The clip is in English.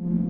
Mm-hmm.